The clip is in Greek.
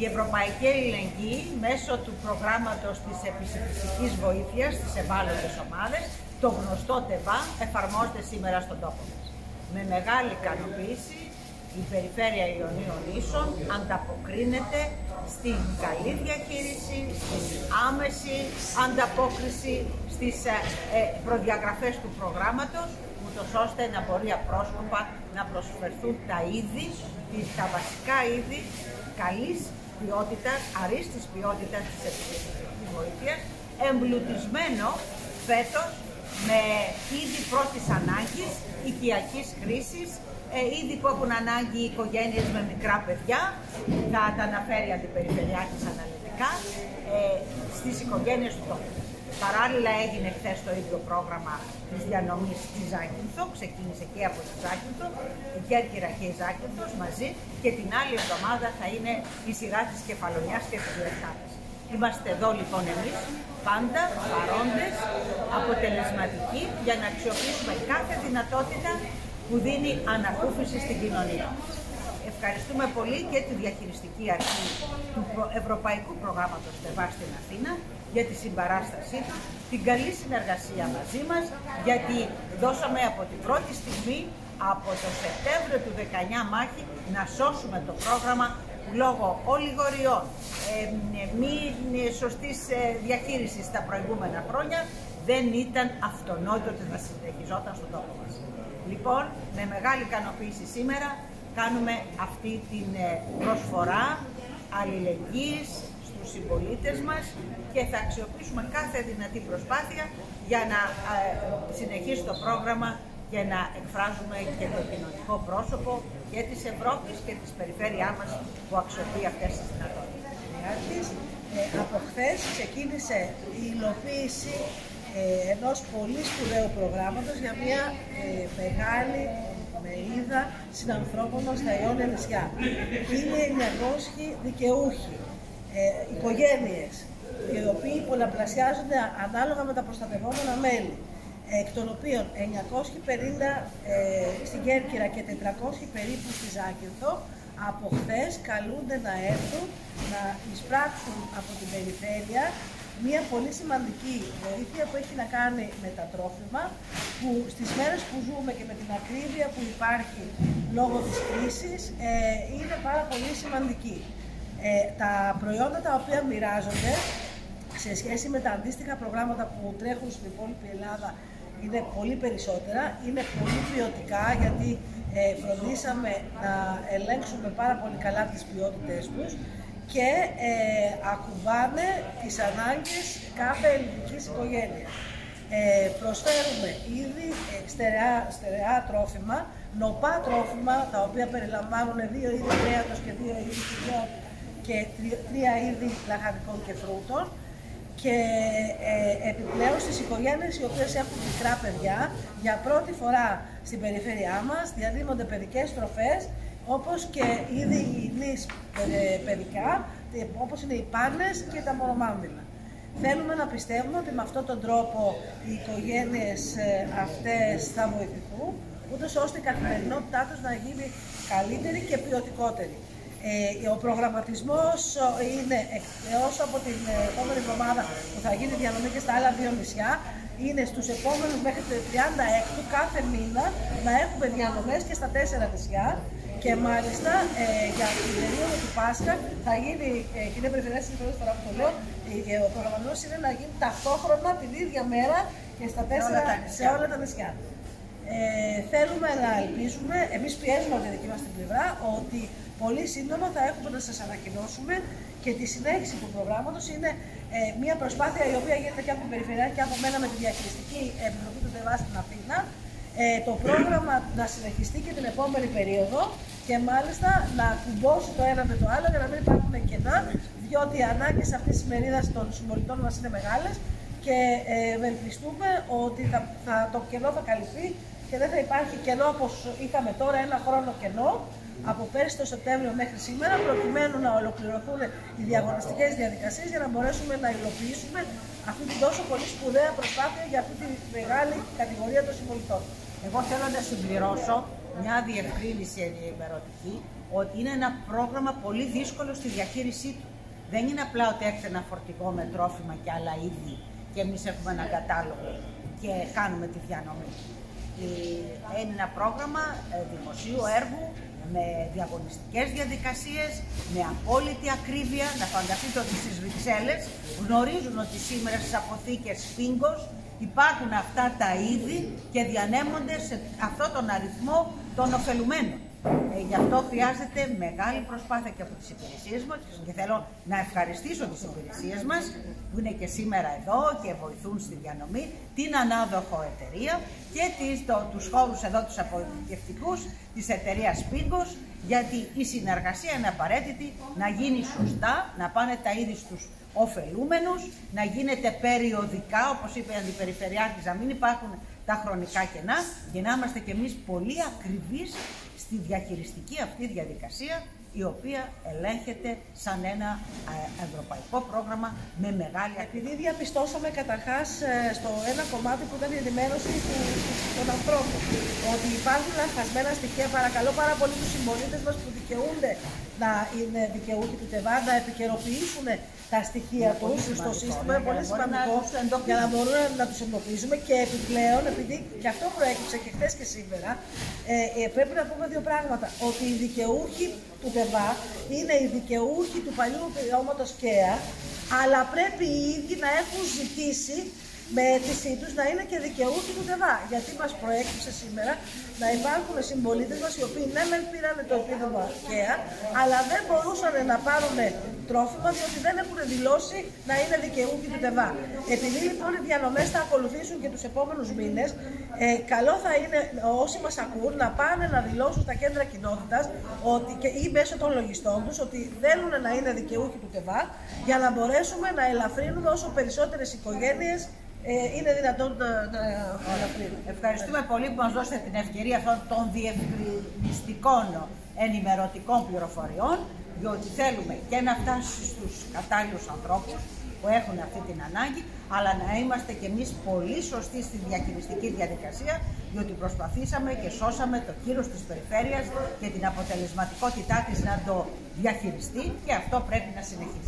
Η Ευρωπαϊκή Ελληνική μέσω του προγράμματος της επιστημιστικής βοήθειας στις ευάλωτες ομάδες, το γνωστό ΤΕΒΑ, εφαρμόζεται σήμερα στον τόπο μας. Με μεγάλη ικανοποίηση η Περιφέρεια Ιωνίων Ίσων ανταποκρίνεται στην καλή διαχείριση, στην άμεση ανταπόκριση στις ε, ε, προδιαγραφές του προγράμματος, ούτως ώστε να μπορεί απρόσκοπα να προσφερθούν τα είδη, τα βασικά είδη καλής ποιότητας, αρίστης ποιότητας της επιστημονικής βοήθειας, εμπλουτισμένο φέτος με είδη πρώτης ανάγκης, οικιακής χρήσης, ε, είδη που έχουν ανάγκη οι οικογένειες με μικρά παιδιά, θα τα αναφέρει αντιπεριφερειάρχης αναλυτικά, ε, στις οικογένειες του τόπου. Παράλληλα έγινε χθες το ίδιο πρόγραμμα της διανομής της Ζάκυνθο, ξεκίνησε και από τη Ζάκυνθο, η Κέρκυρα και η Ζάκυνθος μαζί και την άλλη εβδομάδα θα είναι η σειρά της Κεφαλονιάς και της Λευκάδα. Είμαστε εδώ λοιπόν εμείς πάντα παρόντες, αποτελεσματικοί για να αξιοποιήσουμε κάθε δυνατότητα που δίνει ανακούφιση στην κοινωνία. Ευχαριστούμε πολύ και τη διαχειριστική αρχή του Ευρωπαϊκού Προγράμματος ΤΕΒΑ στην Αθήνα για τη συμπαράστασή τους, την καλή συνεργασία μαζί μας, γιατί δώσαμε από την πρώτη στιγμή, από το Σεπτέμβριο του 19 μάχη, να σώσουμε το πρόγραμμα λόγω ολιγοριών, ε, μη σωστής ε, διαχείρισης τα προηγούμενα χρόνια, δεν ήταν αυτονόητο ότι θα συνεχιζόταν στον τόπο μας. Λοιπόν, με μεγάλη ικανοποίηση σήμερα κάνουμε αυτή την ε, προσφορά αλληλεγγύης στους συμπολίτες μας και θα αξιοποιήσουμε κάθε δυνατή προσπάθεια για να ε, συνεχίσει το πρόγραμμα και να εκφράζουμε και το κοινωνικό πρόσωπο και της Ευρώπης και της περιφέρειά μας που αξιοποιεί αυτές τις δυνατότητες. Ε, από χθες ξεκίνησε η υλοποίηση ε, ενός πολύ σπουδαίου προγράμματος για μια ε, μεγάλη μερίδα συνανθρώπων στα Ιόνια νησιά. Είναι 900 δικαιούχοι, ε, οικογένειες, οι οποίοι πολλαπλασιάζονται ανάλογα με τα προστατευόμενα μέλη εκ των οποίων 950 ε, στην Κέρκυρα και 400 περίπου στη Ζάκυνθο από χθες καλούνται να έρθουν να εισπράξουν από την περιφέρεια μια πολύ σημαντική βοήθεια που έχει να κάνει με τα τρόφιμα που στις μέρες που ζούμε και με την ακρίβεια που υπάρχει λόγω της κρίσης ε, είναι πάρα πολύ σημαντική. Ε, τα προϊόντα τα οποία μοιράζονται σε σχέση με τα αντίστοιχα προγράμματα που τρέχουν στην υπόλοιπη Ελλάδα είναι πολύ περισσότερα, είναι πολύ ποιοτικά γιατί ε, φροντίσαμε να ελέγξουμε πάρα πολύ καλά τις ποιότητες τους και ε, ακουμπάνε τις ανάγκες κάθε ελληνικής οικογένειας. Ε, προσφέρουμε ήδη ε, στερεά, στερεά τρόφιμα, νοπά τρόφιμα, τα οποία περιλαμβάνουν δύο είδη κρέατος και δύο είδη και τρία είδη λαχανικών και φρούτων και ε, επιπλέον στις οικογένειες οι οποίες έχουν μικρά παιδιά για πρώτη φορά στην περιφέρειά μας διαδίδονται παιδικές τροφές όπως και είδη υγιεινής ε, παιδικά όπως είναι οι πάνες και τα μορομάμιλα. Θέλουμε να πιστεύουμε ότι με αυτόν τον τρόπο οι οικογένειες ε, αυτές θα βοηθηθούν ούτως ώστε η καθημερινότητά τους να γίνει καλύτερη και ποιοτικότερη. Ε, ο προγραμματισμός είναι έως από την επόμενη εβδομάδα που θα γίνει διανομή και στα άλλα δύο νησιά είναι στους επόμενους μέχρι το 36 κάθε μήνα να έχουμε διανομές και στα τέσσερα νησιά και μάλιστα ε, για την περίοδο του Πάσχα θα γίνει, ε, κυρία Περιφερειάρχη, την πρώτη φορά που το λέω, ε, ο προγραμματισμός είναι να γίνει ταυτόχρονα την ίδια μέρα και στα τέσσερα, σε όλα τα νησιά. Ε, θέλουμε να ελπίσουμε, εμείς πιέζουμε από τη δική μας την πλευρά, ότι πολύ σύντομα θα έχουμε να σας ανακοινώσουμε και τη συνέχιση του προγράμματος. Είναι ε, μια προσπάθεια η οποία γίνεται και από την Περιφερειακή και από μένα με τη διαχειριστική επιτροπή του ΔΕΒΑ στην Αθήνα. Ε, το πρόγραμμα να συνεχιστεί και την επόμενη περίοδο και μάλιστα να κουμπώσει το ένα με το άλλο για να μην υπάρχουν κενά, διότι οι ανάγκες αυτής της μερίδας των συμπολιτών μας είναι μεγάλες και ε, ευελπιστούμε ότι θα, θα, το κενό θα καλυφθεί και δεν θα υπάρχει κενό όπως είχαμε τώρα, ένα χρόνο κενό από πέρσι το Σεπτέμβριο μέχρι σήμερα, προκειμένου να ολοκληρωθούν οι διαγωνιστικές διαδικασίες για να μπορέσουμε να υλοποιήσουμε αυτή την τόσο πολύ σπουδαία προσπάθεια για αυτή τη μεγάλη κατηγορία των συμπολιτών. Εγώ θέλω να συμπληρώσω μια διευκρίνηση ενημερωτική ότι είναι ένα πρόγραμμα πολύ δύσκολο στη διαχείρισή του. Δεν είναι απλά ότι έχετε ένα φορτηγό με τρόφιμα και άλλα είδη και εμείς έχουμε ένα κατάλογο και κάνουμε τη διανομή. Είναι ένα πρόγραμμα ε, δημοσίου έργου με διαγωνιστικές διαδικασίες, με απόλυτη ακρίβεια. Να φανταστείτε ότι στις Βρυξέλλες γνωρίζουν ότι σήμερα στις αποθήκες Πίγκος υπάρχουν αυτά τα είδη και διανέμονται σε αυτόν τον αριθμό των ωφελουμένων. Ε, γι' αυτό χρειάζεται μεγάλη προσπάθεια και από τις υπηρεσίες μας και θέλω να ευχαριστήσω τις υπηρεσίες μας που είναι και σήμερα εδώ και βοηθούν στη διανομή, την ανάδοχο εταιρεία και τις, το, τους χώρους εδώ τους αποθηκευτικούς της εταιρείας Πίγκος γιατί η συνεργασία είναι απαραίτητη να γίνει σωστά, να πάνε τα είδη στους ωφελούμενους, να γίνεται περιοδικά, όπως είπε η Αντιπεριφερειάρχης, να μην υπάρχουν τα χρονικά κενά και να είμαστε κι εμείς πολύ ακριβείς στη διαχειριστική αυτή διαδικασία η οποία ελέγχεται σαν ένα ε, ευρωπαϊκό πρόγραμμα με μεγάλη Επειδή διαπιστώσαμε καταρχάς ε, στο ένα κομμάτι που ήταν η ενημέρωση του, των ανθρώπων ότι υπάρχουν λανθασμένα στοιχεία, παρακαλώ πάρα πολύ τους συμπολίτες μας που δικαιούνται να είναι δικαιούχοι του ΤΕΒΑ, να επικαιροποιήσουν τα στοιχεία τους στο σύστημα. Είναι πολύ σημαντικό για να μπορούμε να τους εντοπίζουμε και επιπλέον, επειδή και αυτό προέκυψε και χθες και σήμερα, ε, ε, πρέπει να πούμε δύο πράγματα. Ότι οι δικαιούχοι του ΤΕΒΑ είναι οι δικαιούχοι του παλιού πυρώματο ΚΕΑ, αλλά πρέπει οι ίδιοι να έχουν ζητήσει με αίτησή τους να είναι και δικαιούχοι του ΤΕΒΑ. Γιατί μας προέκυψε σήμερα να υπάρχουν συμπολίτες μας οι οποίοι ναι, μεν πήραν το επίδομα ΚΕΑ, αλλά δεν μπορούσαν να πάρουν τρόφιμα διότι δεν έχουν δηλώσει να είναι δικαιούχοι του ΤΕΒΑ. Επειδή λοιπόν οι διανομές θα ακολουθήσουν και τους επόμενους μήνες, ε, καλό θα είναι όσοι μας ακούν να πάνε να δηλώσουν στα κέντρα κοινότητας ή μέσω των λογιστών τους ότι θέλουν να είναι δικαιούχοι του ΤΕΒΑ για να μπορέσουμε να ελαφρύνουμε όσο περισσότερες οικογένειες ε, είναι δυνατόν να, να, Ευχαριστούμε πολύ που μας δώσετε την ευκαιρία αυτών των διευκρινιστικών ενημερωτικών πληροφοριών, διότι θέλουμε και να φτάσει στους κατάλληλους ανθρώπους που έχουν αυτή την ανάγκη, αλλά να είμαστε κι εμείς πολύ σωστοί στη διαχειριστική διαδικασία, διότι προσπαθήσαμε και σώσαμε το κύρος της περιφέρειας και την αποτελεσματικότητά της να το διαχειριστεί και αυτό πρέπει να συνεχίσει.